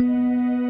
Música